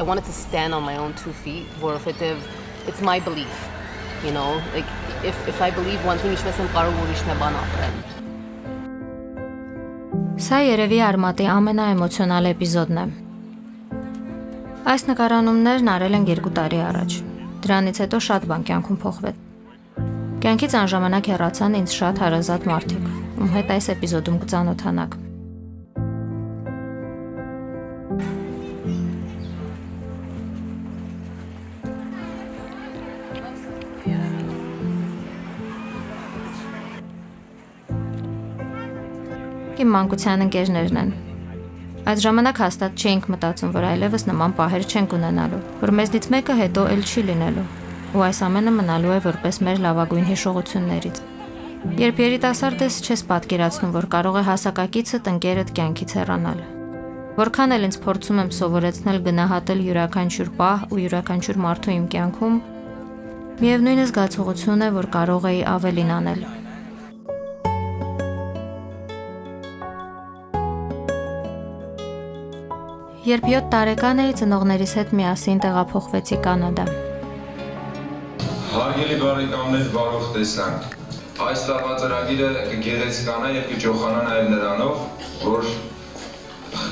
I wanted to stand on my own two feet, որովհետև it's my belief, you know, like if if I believe one thing, ինչպես եմ կարող ուրիշն բան ապրել։ Սա երևի արմատի ամենաէմոցիոնալ էպիզոդն է։ Այս նկարանումներն արել են 2 տարի առաջ։ Դրանից հետո շատ բան կյանքում փոխվեց։ Կյանքից անժամանակ հեռացան ինձ շատ հարազատ մարդիկ, ում հետ այս էպիզոդում կծանոթանաք։ Իմ մանկության ընկերներն են։ Այդ ժամանակ հաստատ չէինք մտածում, որ այլևս նման պահեր չենք ունենալու, որ մեզնից մեկը հետո էլ չի լինելու, ու այս ամենը մնալու է որպես մեր լավագույն հիշողություններից։ Երբ երիտասարդ ես, չես պատկերացնում, որ կարող է հասակակիցդ ընկերդ կյանքից հեռանալ։ Որքան էլ ինձ փորձում եմ սովորեցնել գնահատել յուրաքանչյուր պահ ու յուրաքանչյուր մարդու իմ կյանքում, միևնույն է զգացողություն է, որ կարող էի ավելին անել։ Երբ 7 տարեկան էի, ծնողներիս հետ միասին տեղափոխվեցի Կանադա։ Հարգելի բարեկամներ, բարով տեսանք։ Այս տարվա ծրագիրը կգեղեցկանա եւ կճոխանա նաեւ նրանով, որ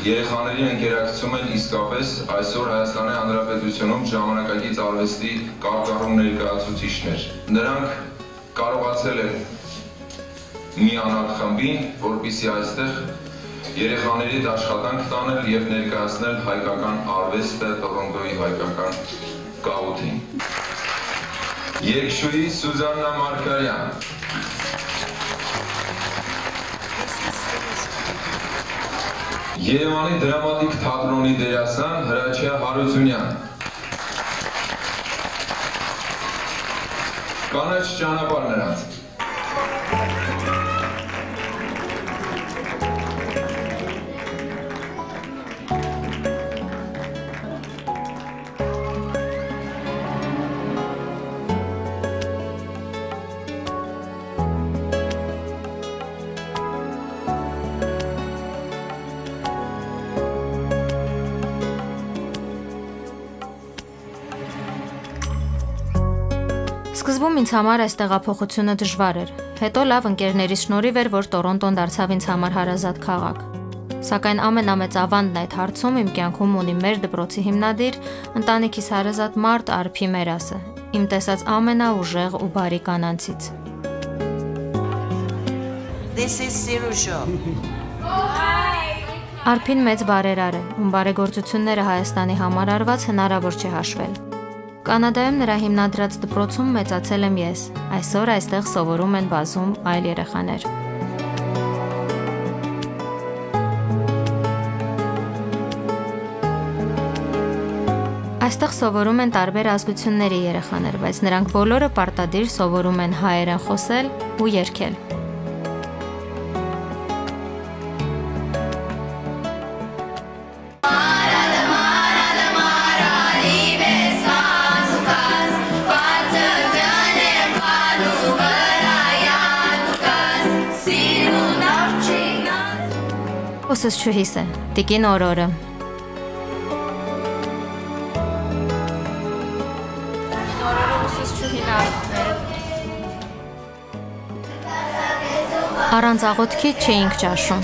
երեխաներին ընկերակցում են իսկապես այսօր Հայաստանի Հանրապետությունում ժամանակակից արվեստի կարգառում ներկայացուցիչներ։ Նրանք կարողացել են միանալ խմբին, որպիսի այստեղ երեխաների աշխատանք տանել եւ ներկայացնել հայկական արվեստը Տորոնտոյի հայկական գաղութին։ Երկշույի Սուզաննա Մարկարյան Երևանի դրամատիկ թատրոնի դերասան Հրաչյա Հարությունյան Կանաչ ճանապարհ նրանց Սկզբում ինձ համար այս տեղափոխությունը դժվար էր։ Հետո լավ ընկերներից շնորհիվ էր, որ Տորոնտոն դարձավ ինձ համար հարազատ քաղաք։ Սակայն ամենամեծ ավանդն այդ հարցում իմ կյանքում ունի մեր դպրոցի հիմնադիր, ընտանիքիս հարազատ մարդ Արփի Մերասը, իմ տեսած ամենաուժեղ ու բարի կանանցից։ This is Sirusho. Արփին մեծ բարերար է, ում բարեգործությունները Հայաստանի համար արված հնարավոր չէ հաշվել։ Կանադայում նրա հիմնադրած դպրոցում մեծացել եմ ես։ Այսօր այստեղ սովորում են բազում այլ երեխաներ։ Այստեղ սովորում են տարբեր ազգությունների երեխաներ, բայց նրանք բոլորը պարտադիր սովորում են հայերեն խոսել ու երգել։ Ոսս չուհիս է, տիկին օրորը։ Առանց աղոթքի չէինք ճաշում։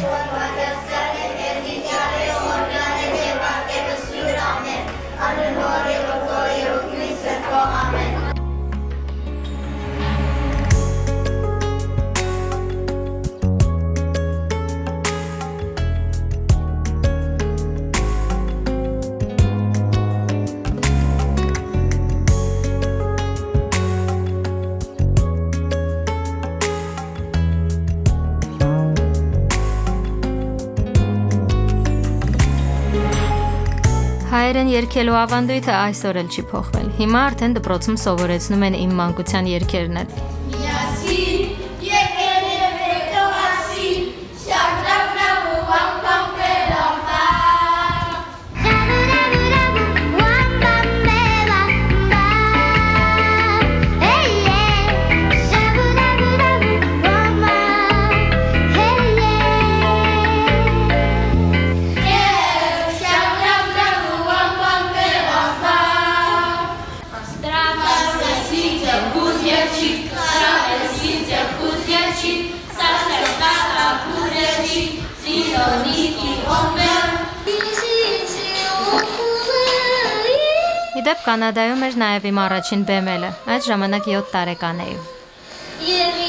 Հայերեն երկելու ավանդույթը այսօր էլ չի փոխվել։ Հիմա արդեն դպրոցում սովորեցնում են իմ մանկության երգերն էլ։ Իդեպ Կանադայում էր նաև իմ առաջին բեմելը։ Այդ ժամանակ 7 տարեկան էի։ Եվ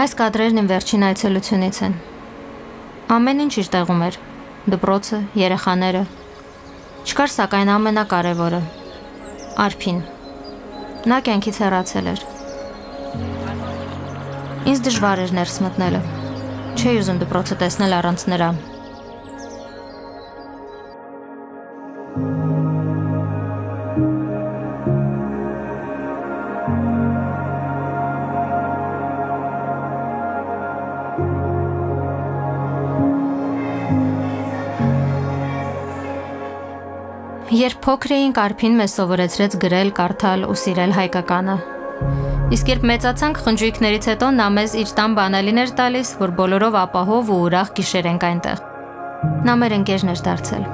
Այս կադրերն իմ վերջին այցելությունից են։ Ամեն ինչ իր տեղում էր։ Դպրոցը, երեխաները։ Չկար սակայն ամենակարևորը՝ Արփին։ Նա կյանքից հեռացել էր։ Ինձ դժվար էր ներս մտնելը։ Չէի ուզում դպրոցը տեսնել առանց նրա։ Երբ փոքր էինք, Արփին մեզ սովորեցրեց գրել, կարդալ ու սիրել հայկականը։ Իսկ երբ մեծացանք խնջույքներից հետո նա մեզ իր տան բանալիներ տալիս, որ բոլորով ապահով ու ուրախ գիշեր ենք այնտեղ։ Նա մեր ընկերն էր դարձել։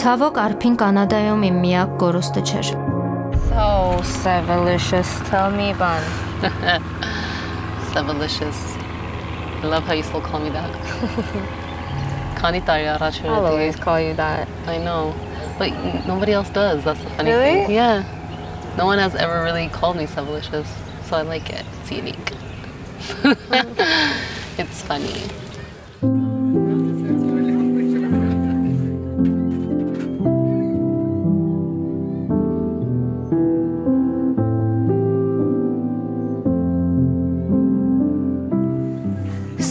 Ցավոք Արփին Կանադայում իմ միակ կորուստը չէր։ So Savalicious. Tell me, Ban. Savalicious. I love how you still call me that. Քանի տարի առաջ էր I'll դա։ always call you that. I know. But n- nobody else does. That's the funny Really? thing. Yeah. No one has ever really called me Savalicious. So I like it. It's unique. it's funny.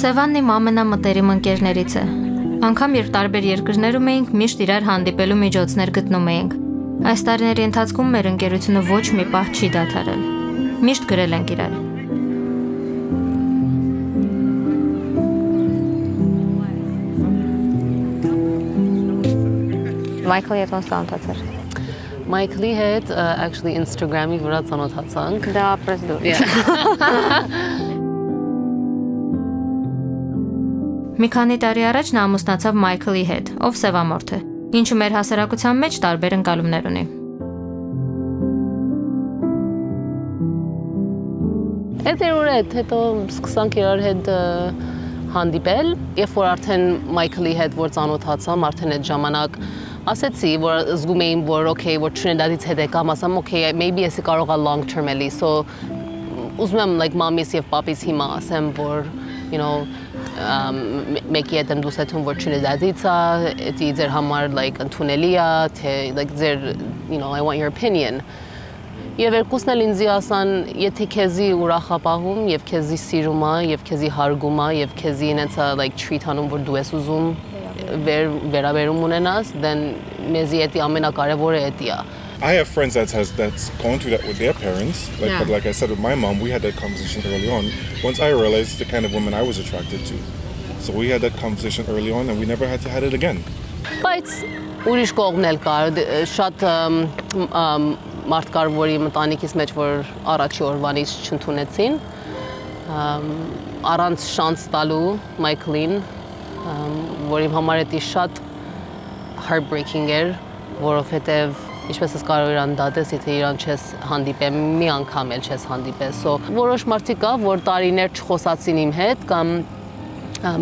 Սևանն իմ ամենամտերիմ ընկերներից է։ Անկամ երբ տարբեր երկրներում էինք, միշտ իրար հանդիպելու միջոցներ գտնում էինք։ Այս տարիների ընթացքում մեր ընկերությունը ոչ մի պահ չի դադարել։ Միշտ գրել ենք իրար։ Michael-ի հետ ոնց ծանոթացար։ Michael-ի հետ actually Instagram-ի վրա ծանոթացանք։ Դա ապրես դու։ Մի քանի տարի առաջ նա ամուսնացավ Մայքլի հետ, ով սևամորթ է, ինչը մեր հասարակության մեջ տարբեր ընկալումներ ունի։ Այդ այդ հետո սկսանք իրար հետ հանդիպել, երբ որ արդեն Մայքլի հետ որ ծանոթացամ, արդեն այդ ժամանակ ասեցի, որ զգում էի, որ okay, որ Trinidad-ից հետ եկամ, ասամ okay, maybe էսի կարող է long term էլի, so ուզում եմ like մամիս եւ պապիս հիմա ասեմ, որ you know մեկի հետ եմ դուսեցում, որ Trinidad-ից է, դա ձեր համար like ընդունելի է, թե like ձեր you know, I want your opinion։ Եվ երկուսն էլ ինձի ասան, եթե քեզի ուրախ է պահում եւ քեզի սիրում է եւ քեզի հարգում է եւ քեզի ինեցա like treat անում որ դու ես ուզում վեր վերաբերում ունենաս, then մեզի էտի ամենակարևորը էտի է։ I have friends that has that's gone through that with their parents. Like, Yeah. But like I said with my mom, we had that conversation early on. Once I realized the kind of woman I was attracted to, so we had that conversation early on, and we never had to had it again. Բայց ուրիշ կողմն էլ կար, դե- շատ ըմ, ըմ, մարդ կար, որի մտանիքից մեջ որ առաջի օրվանից չընդունեցին։ ամ, առանց շանս տալու Մայքլին, ամ, որ իմ համար էտի շատ heartbreaking էր, որովհետև ինչպես ես կարող իրան դատես, եթե իրան չես հանդիպել, մի անգամ էլ չես հանդիպել։ So որոշ մարդիկ կա, որ տարիներ չխոսացին իմ հետ կամ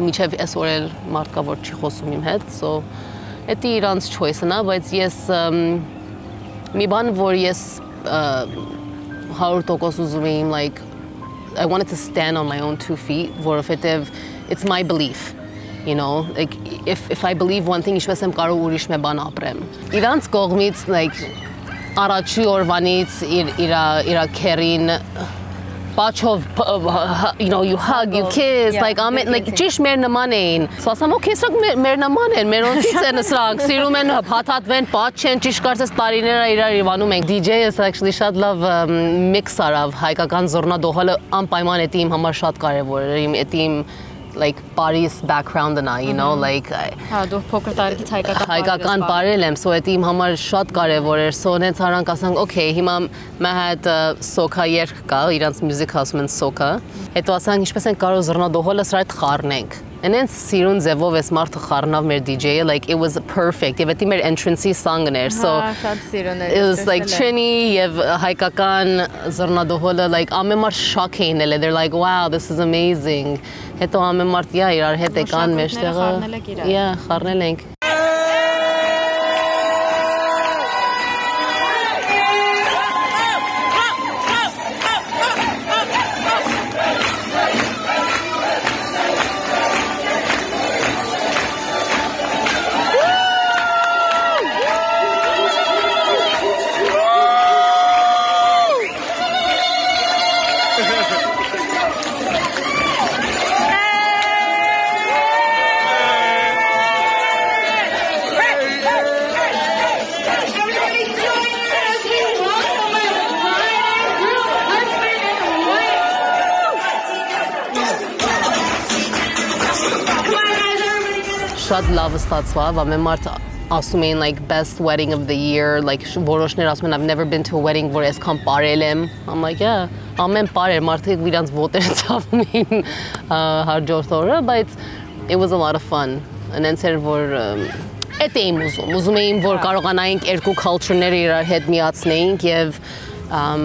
միջև այսօր էլ մարդ կա, որ չի խոսում իմ հետ, so դա իրանց choice-ն է, բայց ես մի բան, որ ես ը, 100% ուզում եմ like I wanted to stand on my own two feet, որովհետև it's my belief. You know, like if if I believe one thing, իշպես եմ կարող ուրիշ մի բան ապրեմ։ Իրանց կողմից like առաջի օրվանից իր իր իր քերին Բաչով, you know, you hug, you kiss, like ամեն like ճիշտ մեր նման էին։ So ասամ, okay, սրանք մեր- նման են, մեր ոնցից են սրանք, սիրում են փաթաթվեն, պատչեն, ճիշտ կարծես տարիները իրար իվանում ենք։ DJ-ը actually շատ լավ mix արավ հայկական զորնադոհալը անպայման է իմ համար շատ կարևոր է, իմ էդ իմ like Paris background-ն է, you know, like Հա, դու փոքր տարիքից հայկական հայկական բարել եմ, so դա իմ համար շատ կարևոր էր։ So նենց արանք ասանք, okay, հիմա մա հետ սոկա երգ կա, իրանց մյուզիկ ասում են սոկա։ Հետո ասանք, ինչպես են կարող զռնադոհոլը սրա հետ խառնենք։ Այնց սիրուն ձևով էս մարդը խառնավ մեր DJ-ը, like it was perfect։ Եվ դա մեր entrance-ի song-ն էր։ So Հա, շատ սիրուն էր։ it was like Trini եւ հայկական զռնադոհոլը like ամեն մարդ շոկ էին ելել։ They're like, wow, this is amazing։ Հետո ամեն մարդ yeah իրար հետ եկան մեջտեղը։ Yeah, խառնել ենք։ շատ լավ ստացվավ, ամեն մարդ ասում էին like best wedding of the year, like որոշներ ասում են I've never been to a wedding որ այսքան parել եմ։ I'm like yeah, ամեն parեր մարդիկ իրանց ոտերը ցավում էին հաջորդ օրը, բայց it was a lot of fun։ Անենց էր որ Էդ էիմ ուզում, ուզում էիմ, որ կարողանայինք երկու culture-ները իրար հետ միացնեինք եւ um,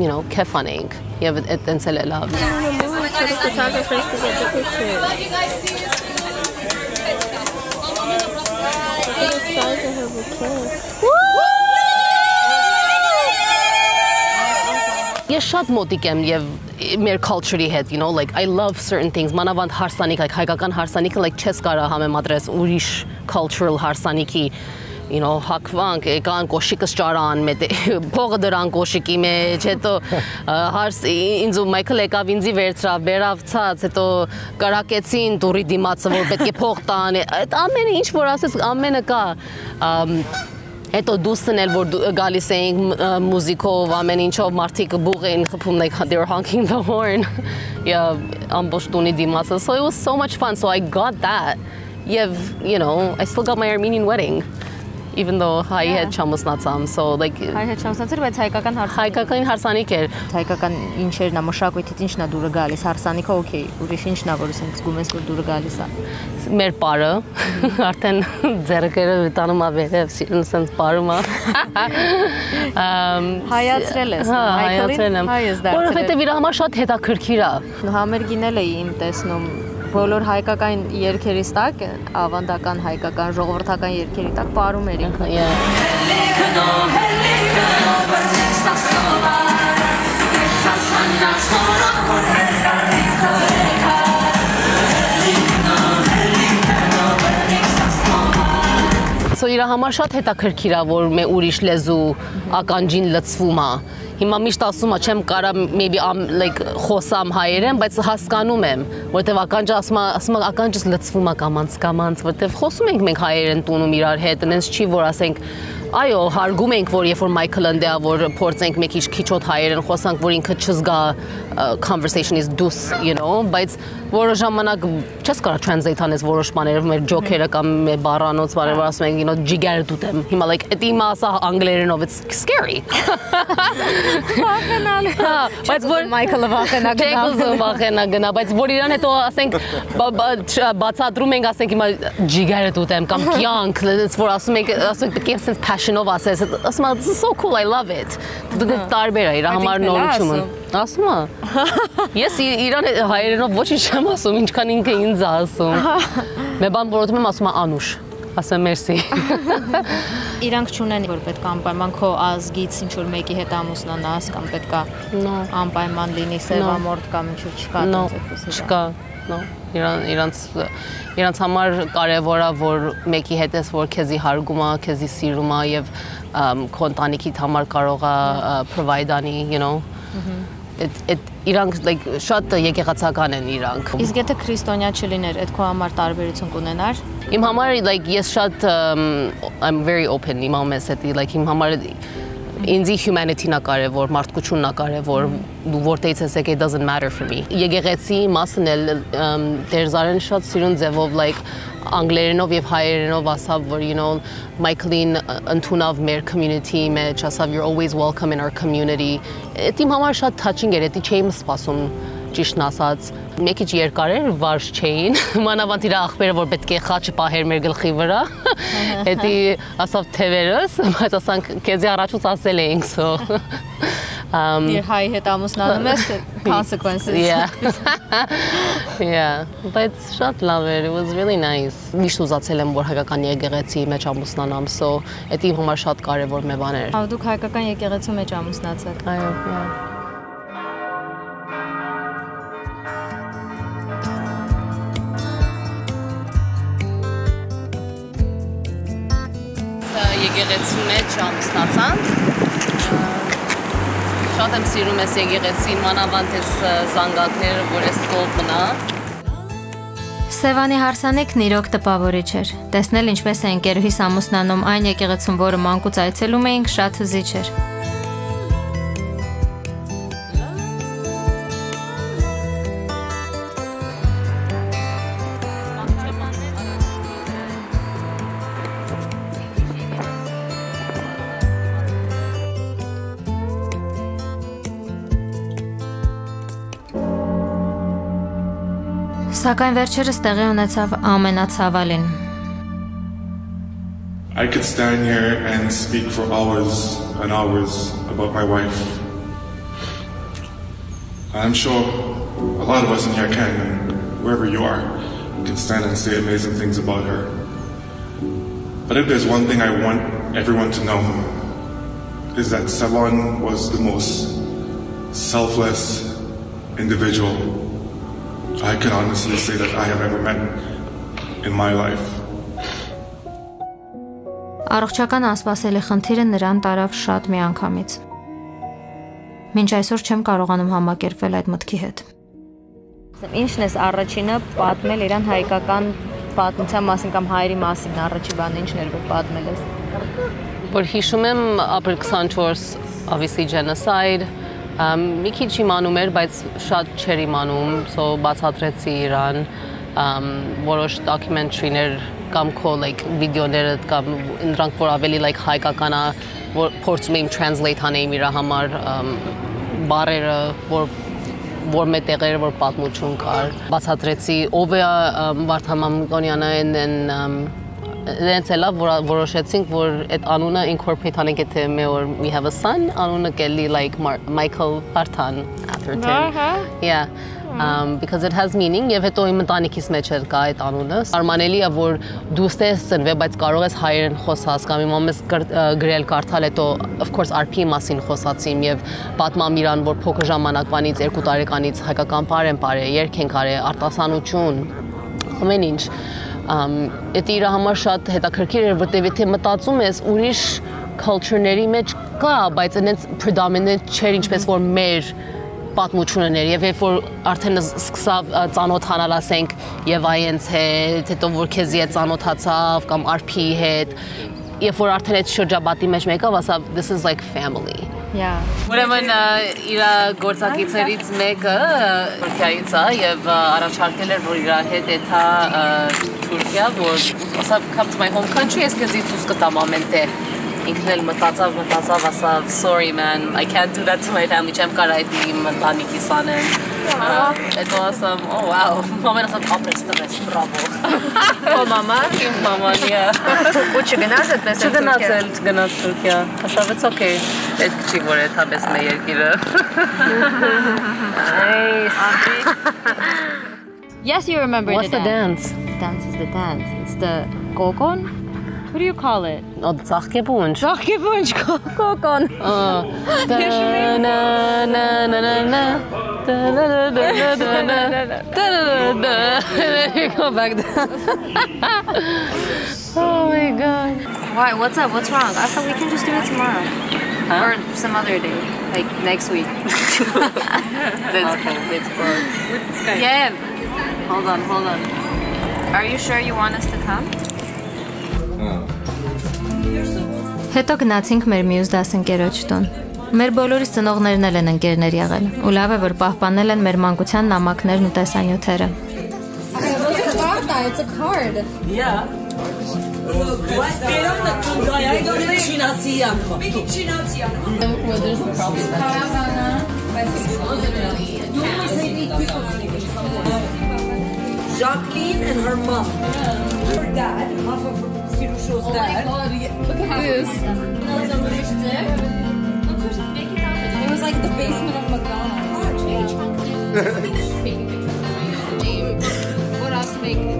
you know, քեֆ անեինք։ Եվ այդ տենց էլ է լավ։ Ես շատ մոտիկ եմ եւ մեր culture-ի հետ, you know, like I love certain things։ Մանավանդ հարսանիք, like հայկական հարսանիքը like չես կարող համեմատրես ուրիշ cultural հարսանիքի you know, հակվանք, եկան կոշիկս ճարան, մետ փողը դրան կոշիկի մեջ, հետո հարս ինձ ու Մայքլ եկավ ինձի վերցրավ, բերավ ցած, հետո կարակեցին դուրի դիմացը, որ պետք է փող տան։ Այդ ամենը ինչ որ ասես, ամենը կա։ Հետո դուսն էլ որ գալիս էին մ- մուզիկով, ամեն ինչով մարդիկ բուղ էին խփում like they were honking the horn։ Yeah, ամբողջ տունի դիմացը։ So it was so much fun. So I got that. Եվ, you know, I still got my Armenian wedding even though հայ հետ չամուսնացամ. So like Հայ հետ չամսացիր, բայց հայկական հարսանիք։ հայկական հարսանիք էր։ Հայկական ինչերն է մշակույթից ինչն է դուրը գալիս, հարսանիքը օքեյ, ուրիշ ինչն է, որ ասենք զգում ես, որ դուրը գալիս է։ մեր պարը արդեն ձերքերը տանում ավերև սիրուն sense պարում է Հայացրել ես, հա հայացրել եմ որովհետև իր համար շատ հետաքրքիր է Համերգին էլ էի իմ տեսնում բոլոր հայկական երկերից տակ, ավանդական հայկական ժողովրդական երկերի տակ ապարում էր ինքը։. So իր համար շատ հետաքրքիր է որ մե ուրիշ լեզու ականջին լծվում է։ Հիմա միշտ ասում եմ, չեմ կարա maybe am, like խոսամ հայերեն, բայց հասկանում եմ, որտեվ ականջը ասում ասում ականջս լծվում է կամանց կամանց, որտեվ խոսում ենք մենք հայերեն տունում իրար հետ, այնպես չի որ ասենք Այո, հարգում ենք, որ երբ որ Մայքլը ընդեա, որ փորձենք մի քիչ քիչոտ հայերեն խոսանք, որ ինքը չզգա ը, conversation-ից դուս, you know, բայց որը ժամանակ չես կարող translate անես որոշ բաներով մեր ջոքերը կամ մեր բառանոց բաները, որ ասում ենք, you know, ջիգար դուտեմ։ Հիմա like էդի մասը անգլերենով it's scary։ Վախենալու։ Հա, բայց որ Մայքլը վախենա Չեք գնալ։ ուզում վախենա գնա, բայց որ իրան հետո ասենք բացատրում ենք, ասենք հիմա ջիգարը դուտեմ կամ կյանք, it's որ ասում ենք, ասում ենք պետք է sense passion-ով ասես, ասում եմ so cool, I love it։ Դա տարբեր է, իր համար նորություն։ Ասում եմ։ Ես իրան հայերենով ոչինչ չեմ ասում, ինչքան ինքը ինձ ասում։ Მე բան որոտում եմ ասում եմ անուշ։ Ասեմ մերսի։ Իրանք չունեն որ պետք է անպայման քո ազգից ինչ որ մեկի հետ ամուսնանաս կամ պետք է անպայման լինի սևամորտ կամ ինչ որ չկա չկա, no։ Իրան իրանց իրանց համար կարևոր է որ մեկի հետ ես որ քեզի հարգում է, քեզի սիրում է եւ քո ընտանիքիդ համար կարող է provide անի, you know։ It it իրանք like շատ եկեղեցական են իրանք։ Իսկ եթե քրիստոնյա չլիներ, այդ քո համար տարբերություն կունենար։ Իմ համար like ես շատ um, I'm very open իմ ամես հետի like իմ համար ինձի humanity-ն է կարևոր, մարդկությունն է կարևոր, դու որտեղից ես եկել doesn't matter for me։ Եկեղեցի մասն էլ դերզարեն շատ սիրուն ձևով like անգլերենով եւ հայերենով ասավ որ you know Michael-ին ընդունավ մեր community մեջ, ասավ you're always welcome in our community։ Այդ իմ համար շատ touching էր, դա չէի սպասում ճիշտն ասած մի քիչ երկար էր վարժ չէին մանավանդ իր ախպերը որ պետք է խաչը պահեր մեր գլխի վրա հետի ասավ թևերս բայց ասանք քեզի առաջուց ասել էինք so Իր հայ հետ ամուսնանում ես consequences։ yeah. Yeah բայց շատ լավ էր it was really nice միշտ ուզացել եմ որ հայկական եկեղեցի մեջ ամուսնանամ so դա իմ համար շատ կարևոր մի բան էր Ահա դուք հայկական եկեղեցու մեջ ամուսնացաք։ այո yeah մեջ ամուսնացանք։ Շատ եմ սիրում ես եկեղեցին, մանավանդ ես զանգակները, որ ես կողմ մնա։ Սևանի հարսանիքն իրոք տպավորիչ էր։ Տեսնել ինչպես է ընկերուհիս ամուսնանում այն եկեղեցուն, որը մանկուց այցելում էինք, շատ հուզիչ էր։ Սակայն վերջերս տեղի ունեցավ ամենացավալին։ I could stand here and speak for hours and hours about my wife. I'm sure a lot of us in here can, and wherever you are, can stand and say amazing things about her. But if there's one thing I want everyone to know, is that Savon was the most selfless individual I can honestly say that I have ever met in my life. Առողջական անսպասելի խնդիրը նրան տարավ շատ միանգամից։ Մինչ այսօր չեմ կարողանում համակերպվել այդ մտքի հետ։ Ինչն է առաջինը պատմել իրան հայկական պատմության մասին կամ հայերի մասին առաջի բանը ինչն էր որ պատմել ես։ Որ հիշում եմ ապրիլ 24 obviously genocide մի քիչ իմանում էր, բայց շատ չէր իմանում, so բացատրեցի իրան որոշ documentary-ներ կամ քո like վիդեոները կամ նրանք որ ավելի like հայկական է, որ փորձում եմ translate անեիմ իր համար բարերը, որ որ մետեղերը որ պատմություն կար բացատրեցի ով է Վարդան Մամիկոնյանը and then um, Դենց էլա որ որոշեցինք որ այդ անունը incorporate անենք եթե მე or we have a son անունը կելի like Michael Vartan Atherton Ահա։ Yeah um because it has meaning եւ հետո իմ ընտանիքիս մեջ էլ կա այդ անունը արմանելի է որ դու ստես ծնվել բայց կարող ես հայերեն խոսած կամ իմ ամես գրել կարդալ հետո of course RP մասին խոսացիմ եւ պատմամ իրան որ փոքր ժամանակվանից 2 տարեկանից հայկական բար են բարե երգ են կարե արտասանություն ամեն ինչ դա իր համար շատ հետաքրքիր էր որտեվ եթե մտածում ես ուրիշ culture-ների մեջ կա բայց այնց predominant չէր ինչպես որ մեր պատմություններ եւ երբ որ արդեն սկսավ ծանոթանալ ասենք եւ այենց հետ հետո որ քեզի հետ ծանոթացավ կամ RP հետ երբ որ արդեն այդ շրջաբատի մեջ մեկավ, ասավ this is like family։ Yeah. Ուրեմն իր գործակիցներից մեկը Թուրքիայից է եւ առաջարկել էր որ իր հետ եթա ը, Թուրքիա, որ ասավ come to my home country, ես քեզ ցույց կտամ ամեն տեղ։ Ինքն էլ մտածավ, մտածավ, ասավ sorry man, I can't do that to my family, չեմ կարող այդ իմ ընտանիքիս անեմ։ Հետո ասամ, oh wow, մամեն ասավ ապրես տվես, bravo։ Ո մամա։ Իմ մաման, yeah։ Ու չգնաց այդպես էլ Չգնացել, չգնաց Թուրքիա։ Ասավ it's okay։ 매스킹볼에 다 매스매 얘기를. nice. yes, you remember What's the, the dance. dance? Dance is the dance. It's the gogon. What do you call it? Oh, the Zachgebunsch. Zachgebunsch, Kokon. Oh. Da, na, na, na, na, na. Da, da, da, da, da, da, da, da, da, da. You go back down. oh my god. Why? What's up? What's wrong? I thought we can just do it tomorrow. Or some other day, like next week. Let's go. Let's go. yeah. Hold on, hold on. Are you sure you want us to come? Հետո գնացինք մեր մյուս դասընկերոջ տուն։ Մեր բոլորիս ծնողներն էլ են ընկերներ եղել, ու լավ է որ պահպանել են մեր մանկության նամակներն ու տեսանյութերը։ It's a card. Esperando tu Jacqueline and her mom. Her dad, half of Siruşo's oh dad. My god, look at this. It was like the basement of McDonald's. What else to make?